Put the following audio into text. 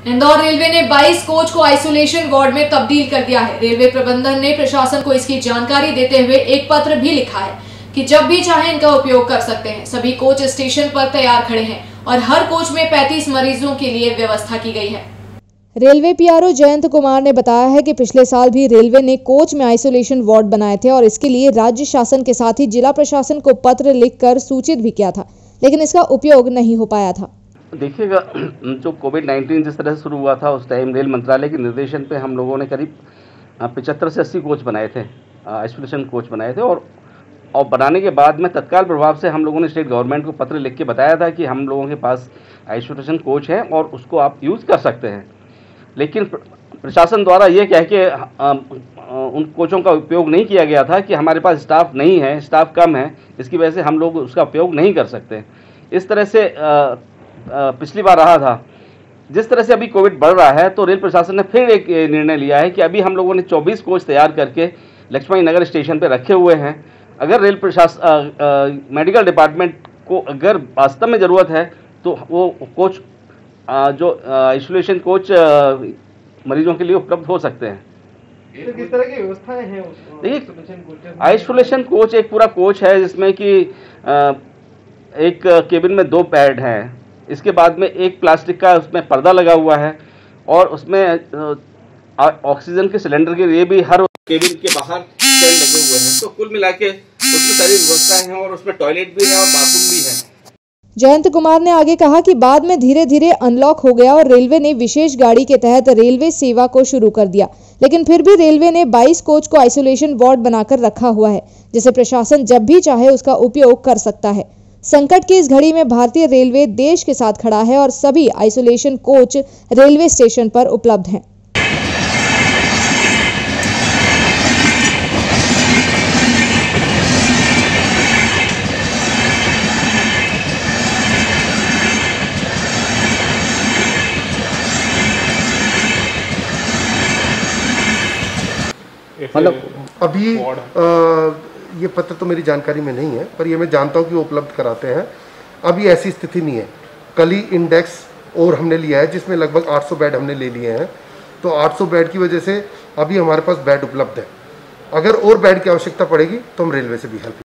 Indore railway ने 22 coach को isolation ward में तब्दील कर दिया है। रेलवे प्रबंधन ने प्रशासन को इसकी जानकारी देते हुए एक पत्र भी लिखा है कि जब भी चाहे इनका उपयोग कर सकते हैं। सभी कोच स्टेशन पर तैयार खड़े हैं और हर कोच में 35 मरीजों के लिए व्यवस्था की गई है। रेलवे पीआरओ जयंत कुमार ने बताया है कि पिछले साल भी रेलवे ने कोच में आइसोलेशन वार्ड बनाए थे और इसके लिए राज्य शासन के साथ ही जिला प्रशासन को पत्र लिखकर सूचित भी किया था, लेकिन इसका उपयोग नहीं हो पाया था। देखिएगा, जो कोविड नाइन्टीन जिस तरह से शुरू हुआ था, उस टाइम रेल मंत्रालय के निर्देशन पे हम लोगों ने करीब पचहत्तर से अस्सी कोच बनाए थे आइसोलेशन कोच बनाए थे और और बनाने के बाद में तत्काल प्रभाव से हम लोगों ने स्टेट गवर्नमेंट को पत्र लिख के बताया था कि हम लोगों के पास आइसोलेशन कोच है और उसको आप यूज़ कर सकते हैं। लेकिन प्रशासन द्वारा ये कह के उन कोचों का उपयोग नहीं किया गया था कि हमारे पास स्टाफ नहीं है स्टाफ कम है, इसकी वजह से हम लोग उसका उपयोग नहीं कर सकते। इस तरह से पिछली बार रहा था। जिस तरह से अभी कोविड बढ़ रहा है तो रेल प्रशासन ने फिर एक निर्णय लिया है कि अभी हम लोगों ने 24 कोच तैयार करके लक्ष्मणी नगर स्टेशन पर रखे हुए हैं। अगर रेल प्रशासन मेडिकल डिपार्टमेंट को अगर वास्तव में ज़रूरत है तो वो कोच आ, जो आइसोलेशन कोच आ, मरीजों के लिए उपलब्ध हो सकते हैं। तो किस तरह की व्यवस्थाएँ हैं देखिए आइसोलेशन कोच? एक पूरा कोच है जिसमें कि एक केबिन में दो पैड हैं। इसके बाद में एक प्लास्टिक का उसमें पर्दा लगा हुआ है और उसमें ऑक्सीजन के सिलेंडर के लिए भी हर केबिन के बाहर स्टैंड लगे हुए हैं। तो कुल मिला के उसमें सारी व्यवस्थाएँ हैं और उसमें टॉयलेट भी है और बाथरूम भी है। जयंत कुमार ने आगे कहा कि बाद में धीरे धीरे अनलॉक हो गया और रेलवे ने विशेष गाड़ी के तहत रेलवे सेवा को शुरू कर दिया। लेकिन फिर भी रेलवे ने 22 कोच को आइसोलेशन वार्ड बनाकर रखा हुआ है, जिसे प्रशासन जब भी चाहे उसका उपयोग कर सकता है। संकट की इस घड़ी में भारतीय रेलवे देश के साथ खड़ा है और सभी आइसोलेशन कोच रेलवे स्टेशन पर उपलब्ध हैं। मतलब अभी आ, ये पत्र तो मेरी जानकारी में नहीं है, पर ये मैं जानता हूँ कि वो उपलब्ध कराते हैं। अभी ऐसी स्थिति नहीं है। कल ही इंडेक्स और हमने लिया है, जिसमें लगभग 800 बेड हमने ले लिए हैं। तो 800 बेड की वजह से अभी हमारे पास बेड उपलब्ध है। अगर और बेड की आवश्यकता पड़ेगी तो हम रेलवे से भी हेल्प